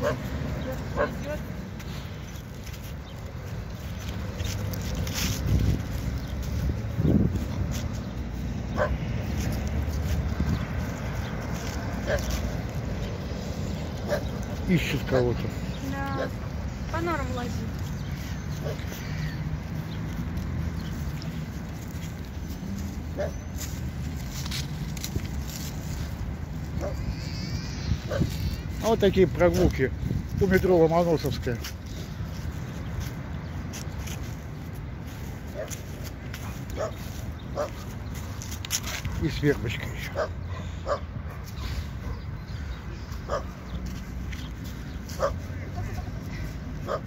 идет. Ищет кого-то. Да. По норам лазит. А вот такие прогулки у метро Ломоносовская. И с вербочкой еще. Huh?